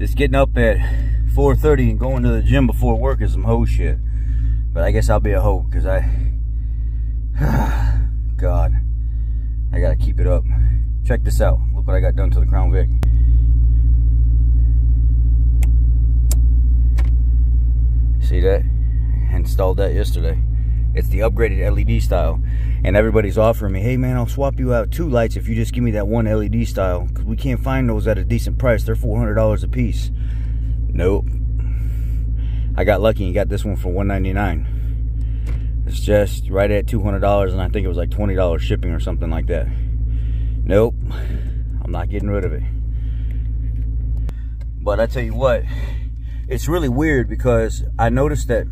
Just getting up at 4.30 and going to the gym before work is some hoe shit. But I guess I'll be a hoe because I, God, I gotta keep it up. Check this out. Look what I got done to the Crown Vic. See that? Installed that yesterday. It's the upgraded LED style. And everybody's offering me, hey man, I'll swap you out two lights if you just give me that one LED style. Because we can't find those at a decent price. They're $400 a piece. Nope. I got lucky and got this one for 199. It's just right at $200 and I think it was like $20 shipping or something like that. Nope. I'm not getting rid of it. But I tell you what, it's really weird because I noticed that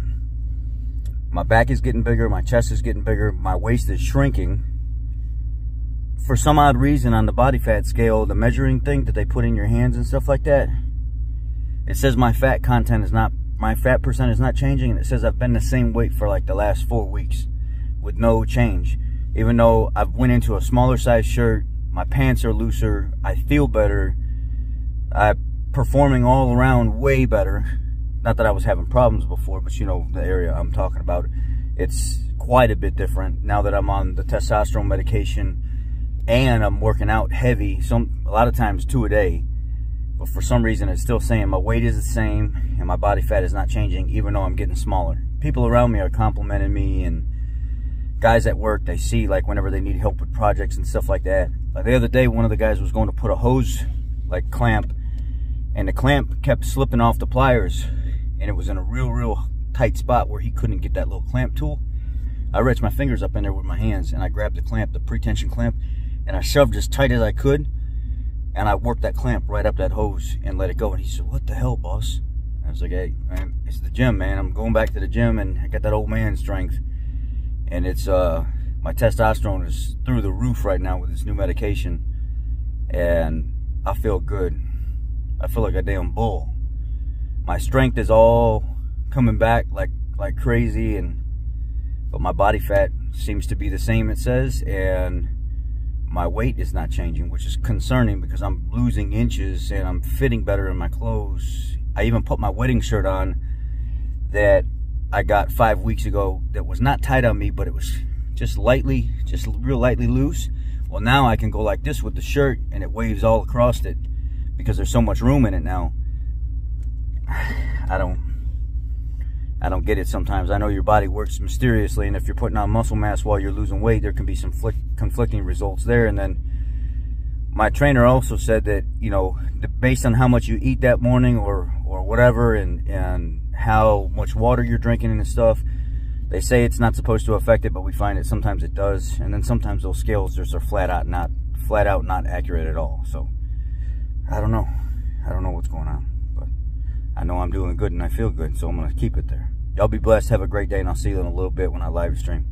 my back is getting bigger, my chest is getting bigger, my waist is shrinking. For some odd reason on the body fat scale, the measuring thing that they put in your hands and stuff like that, it says my fat content is not, my fat percent is not changing, and it says I've been the same weight for like the last four weeks with no change. Even though I've went into a smaller size shirt, my pants are looser, I feel better, I'm performing all around way better not that I was having problems before, but you know, the area I'm talking about, it's quite a bit different now that I'm on the testosterone medication and I'm working out heavy, some a lot of times two a day. But for some reason, it's still saying my weight is the same and my body fat is not changing, even though I'm getting smaller. People around me are complimenting me, and guys at work they see like whenever they need help with projects and stuff like that. Like the other day, one of the guys was going to put a hose like clamp, and the clamp kept slipping off the pliers and it was in a real, real tight spot where he couldn't get that little clamp tool. I reached my fingers up in there with my hands and I grabbed the clamp, the pretension clamp, and I shoved as tight as I could. And I worked that clamp right up that hose and let it go. And he said, what the hell, boss? I was like, hey, man, it's the gym, man. I'm going back to the gym and I got that old man strength. And it's, uh, my testosterone is through the roof right now with this new medication. And I feel good. I feel like a damn bull my strength is all coming back like like crazy and but my body fat seems to be the same it says and my weight is not changing which is concerning because I'm losing inches and I'm fitting better in my clothes. I even put my wedding shirt on that I got five weeks ago that was not tight on me but it was just lightly just real lightly loose. Well now I can go like this with the shirt and it waves all across it because there's so much room in it now I don't I don't get it sometimes. I know your body works mysteriously, and if you're putting on muscle mass while you're losing weight, there can be some conflicting results there. And then my trainer also said that, you know, based on how much you eat that morning or, or whatever, and, and how much water you're drinking and stuff, they say it's not supposed to affect it, but we find it sometimes it does. And then sometimes those scales just are flat out not, flat out not accurate at all. So I don't know. I don't know what's going on. I know I'm doing good and I feel good, so I'm going to keep it there. Y'all be blessed. Have a great day, and I'll see you in a little bit when I live stream.